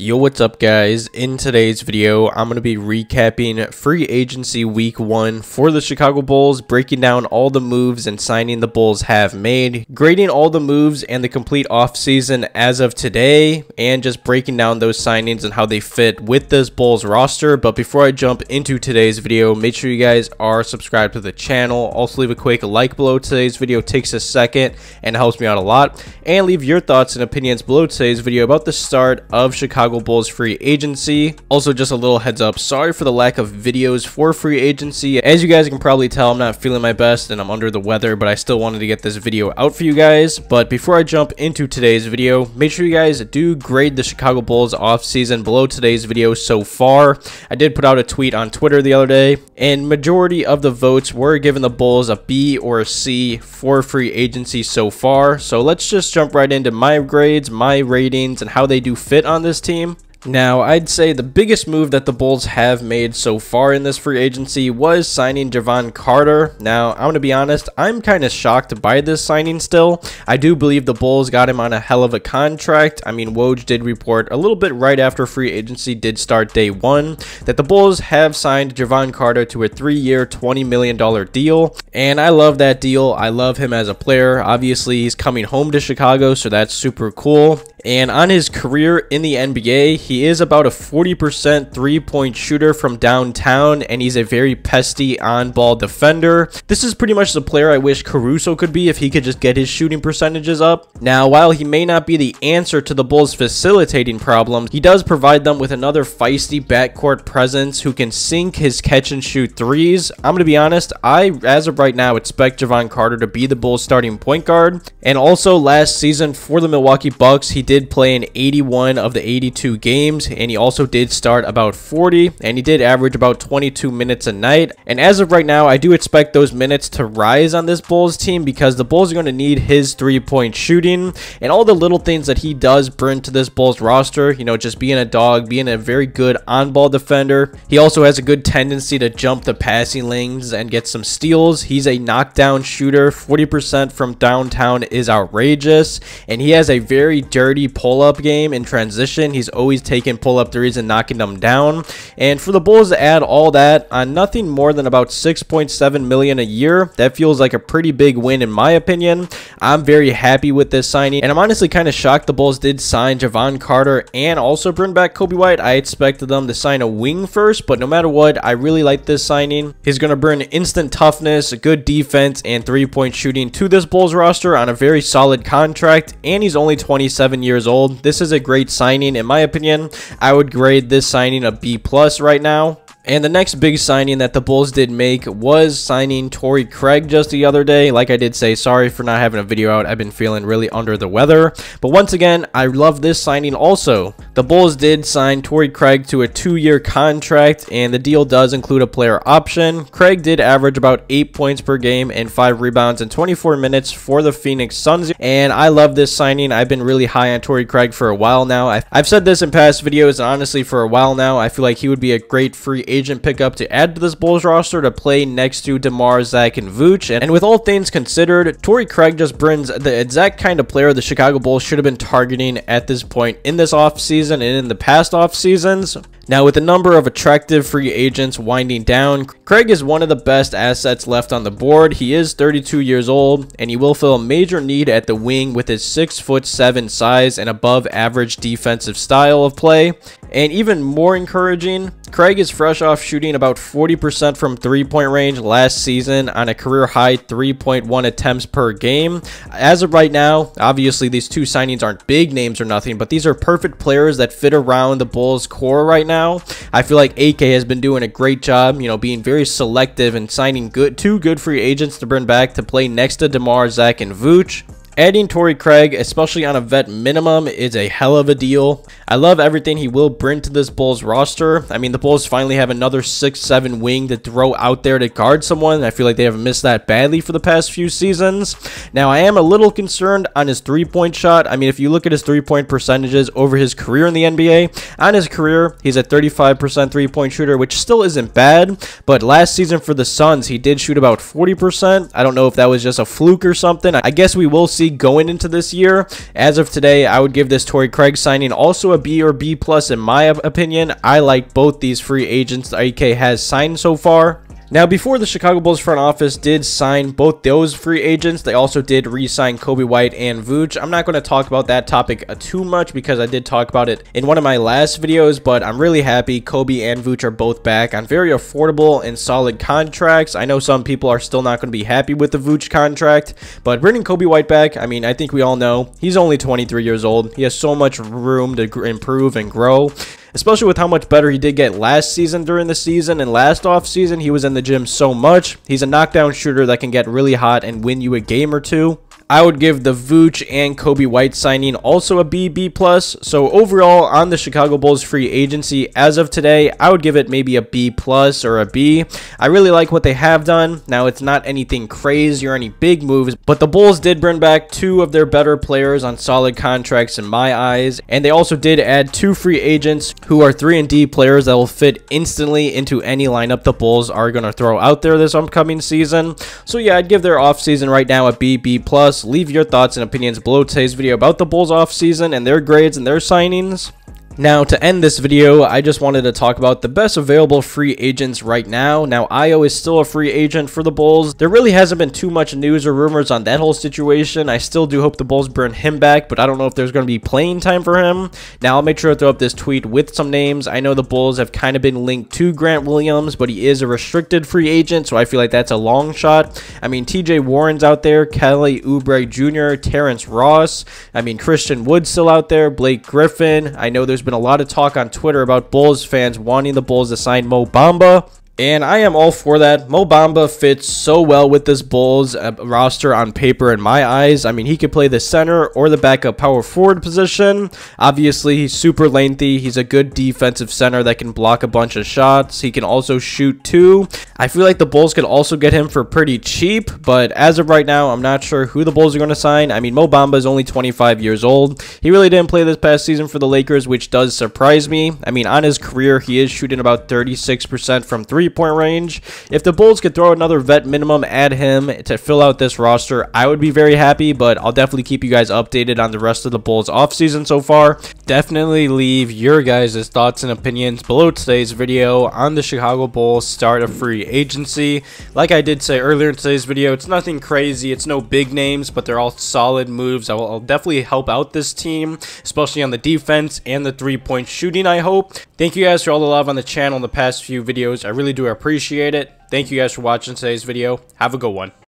Yo, what's up guys? In today's video, I'm going to be recapping free agency week 1 for the Chicago Bulls, breaking down all the moves and signing the Bulls have made, grading all the moves and the complete offseason as of today, and just breaking down those signings and how they fit with this Bulls roster. But before I jump into today's video, make sure you guys are subscribed to the channel. Also leave a quick like below today's video, takes a second and helps me out a lot. And leave your thoughts and opinions below today's video about the start of Chicago Chicago Bulls free agency. Also, just a little heads up, sorry for the lack of videos for free agency. As you guys can probably tell, I'm not feeling my best and I'm under the weather, but I still wanted to get this video out for you guys. But before I jump into today's video, make sure you guys do grade the Chicago Bulls offseason below today's video so far. I did put out a tweet on Twitter the other day, and majority of the votes were giving the Bulls a B or a C for free agency so far. So let's just jump right into my grades, my ratings, and how they do fit on this team team now, I'd say the biggest move that the Bulls have made so far in this free agency was signing Jevon Carter. Now, I'm going to be honest, I'm kind of shocked by this signing still. I do believe the Bulls got him on a hell of a contract. I mean, Woj did report a little bit right after free agency did start day one that the Bulls have signed Jevon Carter to a three-year, $20 million deal. And I love that deal. I love him as a player. Obviously, he's coming home to Chicago, so that's super cool. And on his career in the NBA, he is about a 40% three-point shooter from downtown, and he's a very pesty on-ball defender. This is pretty much the player I wish Caruso could be if he could just get his shooting percentages up. Now, while he may not be the answer to the Bulls' facilitating problems, he does provide them with another feisty backcourt presence who can sink his catch-and-shoot threes. I'm going to be honest, I, as of right now, expect Jevon Carter to be the Bulls' starting point guard. And also, last season for the Milwaukee Bucks, he did play in 81 of the 82 games and he also did start about 40, and he did average about 22 minutes a night. And as of right now, I do expect those minutes to rise on this Bulls team because the Bulls are going to need his three-point shooting and all the little things that he does bring to this Bulls roster. You know, just being a dog, being a very good on-ball defender. He also has a good tendency to jump the passing lanes and get some steals. He's a knockdown shooter. 40% from downtown is outrageous, and he has a very dirty pull-up game in transition. He's always taking pull-up threes and knocking them down. And for the Bulls to add all that on nothing more than about 6.7 million a year, that feels like a pretty big win in my opinion. I'm very happy with this signing, and I'm honestly kind of shocked the Bulls did sign Jevon Carter and also bring back Coby White. I expected them to sign a wing first, but no matter what, I really like this signing. He's going to bring instant toughness, a good defense, and three-point shooting to this Bulls roster on a very solid contract, and he's only 27 years old. This is a great signing in my opinion I would grade this signing a B plus right now. And the next big signing that the Bulls did make was signing Torrey Craig just the other day. Like I did say, sorry for not having a video out. I've been feeling really under the weather. But once again, I love this signing also. The Bulls did sign Torrey Craig to a two-year contract, and the deal does include a player option. Craig did average about 8 points per game and 5 rebounds in 24 minutes for the Phoenix Suns. And I love this signing. I've been really high on Torrey Craig for a while now. I've said this in past videos, and honestly, for a while now, I feel like he would be a great free agent agent pickup to add to this Bulls roster to play next to DeMar, Zach, and Vooch. And, with all things considered, Torrey Craig just brings the exact kind of player the Chicago Bulls should have been targeting at this point in this offseason and in the past off seasons. Now, with the number of attractive free agents winding down, Craig is one of the best assets left on the board. He is 32 years old, and he will fill a major need at the wing with his 6'7 size and above average defensive style of play. And even more encouraging, Craig is fresh off shooting about 40% from three-point range last season on a career-high 3.1 attempts per game. As of right now, obviously these two signings aren't big names or nothing, but these are perfect players that fit around the Bulls' core right now now. I feel like AK has been doing a great job, you know, being very selective and signing good two good free agents to bring back to play next to DeMar, Zach, and Vooch. Adding Torrey Craig, especially on a vet minimum, is a hell of a deal. I love everything he will bring to this Bulls roster. I mean, the Bulls finally have another 6-7 wing to throw out there to guard someone. I feel like they have missed that badly for the past few seasons. Now, I am a little concerned on his three-point shot. I mean, if you look at his three-point percentages over his career in the NBA, on his career, he's a 35% three-point shooter, which still isn't bad. But last season for the Suns, he did shoot about 40%. I don't know if that was just a fluke or something. I guess we will see going into this year. As of today, I would give this Torrey Craig signing also a B or B plus in my opinion. I like both these free agents that AK has signed so far. Now, before the Chicago Bulls front office did sign both those free agents, they also did re-sign Coby White and Vooch. I'm not going to talk about that topic uh, too much because I did talk about it in one of my last videos, but I'm really happy Coby and Vooch are both back on very affordable and solid contracts. I know some people are still not going to be happy with the Vooch contract, but bringing Coby White back, I mean, I think we all know he's only 23 years old. He has so much room to improve and grow especially with how much better he did get last season during the season and last off season. He was in the gym so much. He's a knockdown shooter that can get really hot and win you a game or two I would give the Vooch and Coby White signing also a B, B+. plus. So overall, on the Chicago Bulls free agency, as of today, I would give it maybe a B plus or a B. I really like what they have done. Now, it's not anything crazy or any big moves, but the Bulls did bring back two of their better players on solid contracts in my eyes. And they also did add two free agents who are 3 and D players that will fit instantly into any lineup the Bulls are going to throw out there this upcoming season. So yeah, I'd give their offseason right now a B, B+. Leave your thoughts and opinions below today's video about the Bulls offseason and their grades and their signings. Now, to end this video, I just wanted to talk about the best available free agents right now. Now, Ayo is still a free agent for the Bulls. There really hasn't been too much news or rumors on that whole situation. I still do hope the Bulls bring him back, but I don't know if there's going to be playing time for him. Now, I'll make sure to throw up this tweet with some names. I know the Bulls have kind of been linked to Grant Williams, but he is a restricted free agent, so I feel like that's a long shot. I mean, TJ Warren's out there, Kelly Oubre Jr., Terrence Ross. I mean, Christian Wood's still out there, Blake Griffin. I know there's been a lot of talk on Twitter about Bulls fans wanting the Bulls to sign Mo Bamba. And I am all for that. Mo Bamba fits so well with this Bulls uh, roster on paper in my eyes. I mean, he could play the center or the backup power forward position. Obviously, he's super lengthy. He's a good defensive center that can block a bunch of shots. He can also shoot too. I feel like the Bulls could also get him for pretty cheap, but as of right now, I'm not sure who the Bulls are going to sign. I mean, Mo Bamba is only 25 years old. He really didn't play this past season for the Lakers, which does surprise me. I mean, on his career, he is shooting about 36% from three three-point range. If the Bulls could throw another vet minimum at him to fill out this roster, I would be very happy, but I'll definitely keep you guys updated on the rest of the Bulls offseason so far. Definitely leave your guys' thoughts and opinions below today's video on the Chicago Bulls start a free agency. Like I did say earlier in today's video, it's nothing crazy. It's no big names, but they're all solid moves. I will I'll definitely help out this team, especially on the defense and the three-point shooting, I hope. Thank you guys for all the love on the channel in the past few videos. I really do appreciate it. Thank you guys for watching today's video. Have a good one.